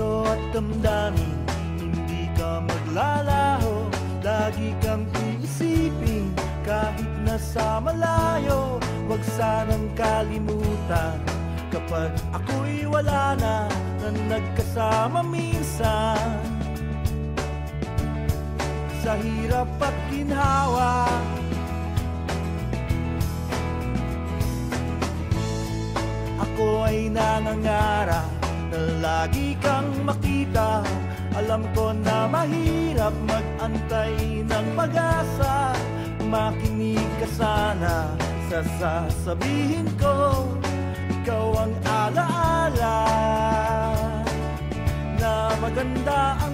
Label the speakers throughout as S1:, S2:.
S1: puso at damdamin Hindi ka maglalaho. Lagi kang iisipin Kahit nasa malayo Huwag sanang kalimutan. Kapag ako'y wala na Na nagkasama minsan. Sa hirap at ginhawa. Ako ay nangangarap na lagi kang makita Alam ko na mahirap magantay ng pag-asa Makinig ka sana sa sasabihin ko Ikaw ang alaala Na maganda ang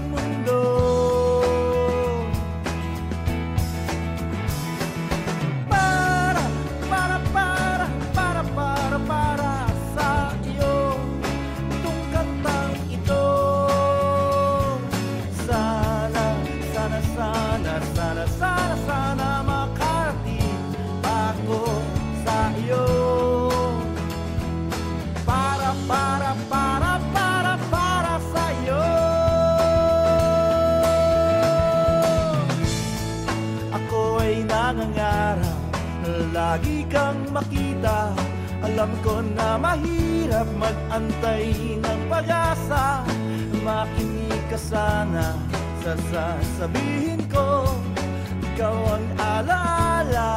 S1: lagi kang makita. Alam ko na mahirap magantay ng pag-asa. Makinig ka sana sa sasabihin ko. Ikaw ang alaala